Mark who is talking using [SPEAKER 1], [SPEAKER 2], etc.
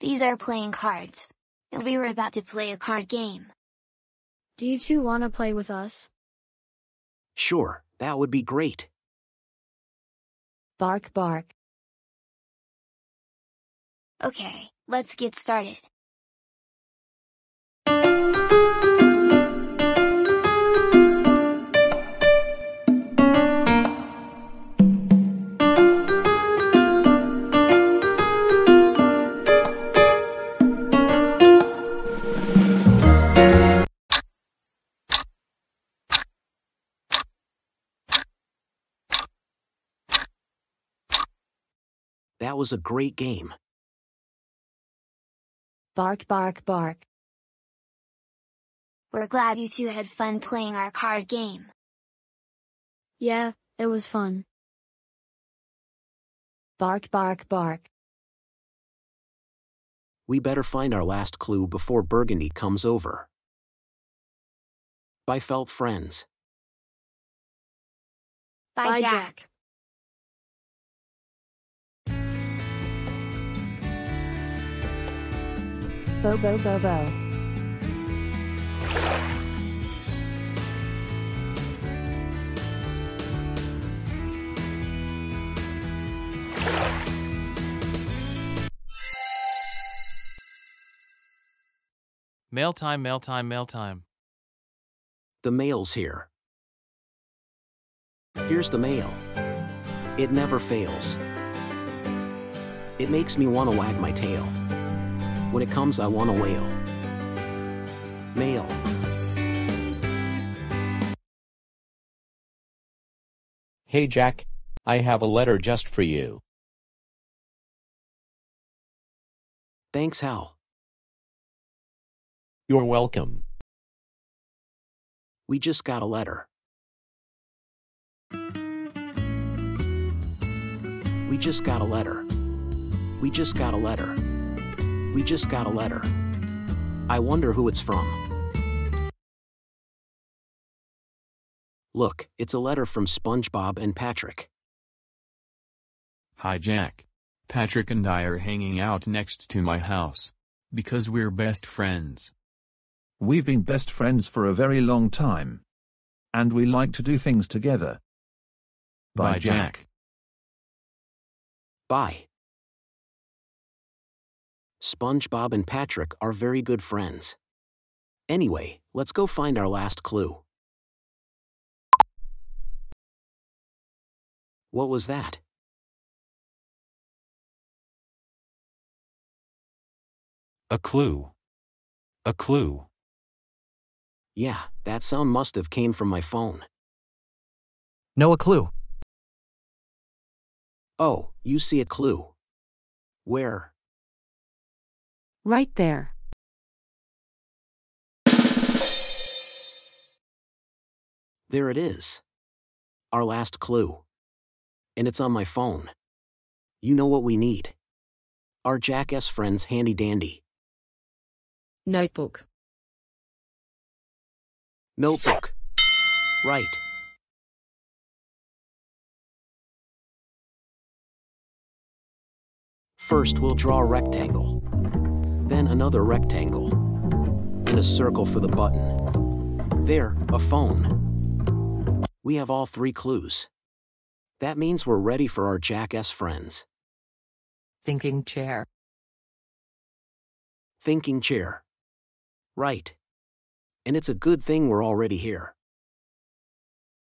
[SPEAKER 1] These are playing cards. And we were about to play a card game.
[SPEAKER 2] Do you two want to play with us?
[SPEAKER 3] Sure, that would be great.
[SPEAKER 4] Bark bark.
[SPEAKER 1] Okay, let's get started.
[SPEAKER 3] That was a great game.
[SPEAKER 4] Bark bark bark.
[SPEAKER 1] We're glad you two had fun playing our card game.
[SPEAKER 2] Yeah, it was fun.
[SPEAKER 4] Bark bark bark.
[SPEAKER 3] We better find our last clue before Burgundy comes over. Bye, felt friends.
[SPEAKER 1] Bye,
[SPEAKER 2] Bye,
[SPEAKER 1] Jack.
[SPEAKER 2] Jack.
[SPEAKER 4] Bo bo bo bo.
[SPEAKER 5] Mail time, mail time, mail time.
[SPEAKER 3] The mail's here. Here's the mail. It never fails. It makes me want to wag my tail. When it comes, I want a whale. Mail.
[SPEAKER 6] Hey Jack, I have a letter just for you.
[SPEAKER 3] Thanks, Hal.
[SPEAKER 6] You're welcome.
[SPEAKER 3] We just got a letter. We just got a letter. We just got a letter. We just got a letter. I wonder who it's from. Look, it's a letter from SpongeBob and Patrick.
[SPEAKER 7] Hi Jack. Patrick and I are hanging out next to my house. Because we're best friends.
[SPEAKER 8] We've been best friends for a very long time. And we like to do things together.
[SPEAKER 7] Bye, Jack.
[SPEAKER 3] Bye. SpongeBob and Patrick are very good friends. Anyway, let's go find our last clue. What was that?
[SPEAKER 9] A clue. A clue.
[SPEAKER 3] Yeah, that sound must have came from my phone.
[SPEAKER 10] No a clue.
[SPEAKER 3] Oh, you see a clue. Where?
[SPEAKER 4] Right there.
[SPEAKER 3] There it is. Our last clue. And it's on my phone. You know what we need. Our Jack's friends handy dandy.
[SPEAKER 4] Notebook.
[SPEAKER 3] Notebook. Right. First we'll draw a rectangle. Then another rectangle. And a circle for the button. There, a phone. We have all three clues. That means we're ready for our Jack's friends.
[SPEAKER 4] Thinking chair.
[SPEAKER 3] Thinking chair. Right. And it's a good thing we're already here.